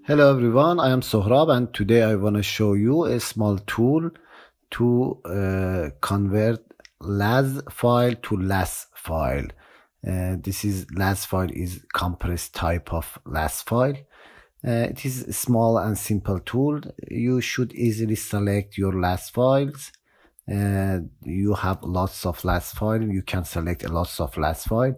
Hello everyone, I am Sohrab and today I want to show you a small tool to uh, convert LAZ file to LAS file. Uh, this is LAZ file is compressed type of LAS file. Uh, it is a small and simple tool. You should easily select your LAZ files. Uh, you have lots of LAZ file. You can select lots of LAZ file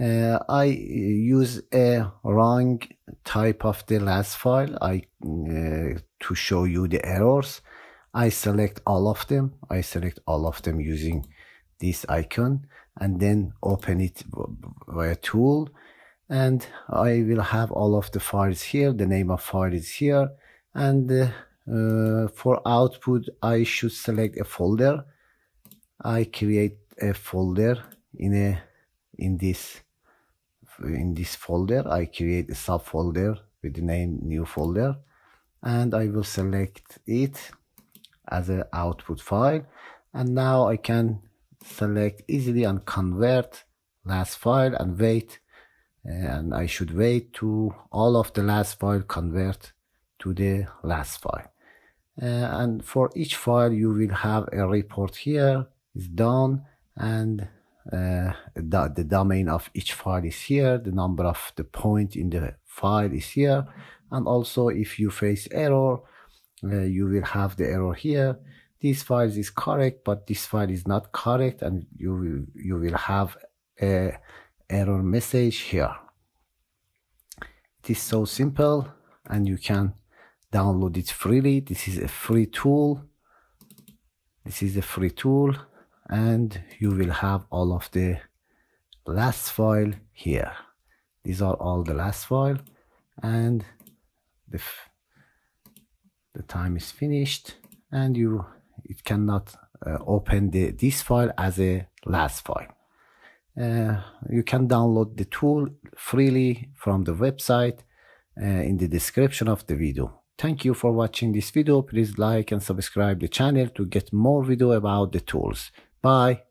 uh, I use a wrong type of the last file. I uh, to show you the errors. I select all of them. I select all of them using this icon and then open it via tool. And I will have all of the files here. The name of file is here. And uh, uh for output I should select a folder. I create a folder in a in this in this folder I create a subfolder with the name new folder and I will select it as an output file. And now I can select easily and convert last file and wait and I should wait to all of the last file convert to the last file. Uh, and for each file you will have a report here is done and uh, the, the domain of each file is here the number of the point in the file is here. And also if you face error uh, you will have the error here. This file is correct but this file is not correct and you will you will have a error message here. It is so simple and you can download it freely. This is a free tool. This is a free tool and you will have all of the last file here these are all the last file and the, the time is finished and you it cannot uh, open the this file as a last file uh, you can download the tool freely from the website uh, in the description of the video Thank you for watching this video. Please like and subscribe the channel to get more video about the tools. Bye.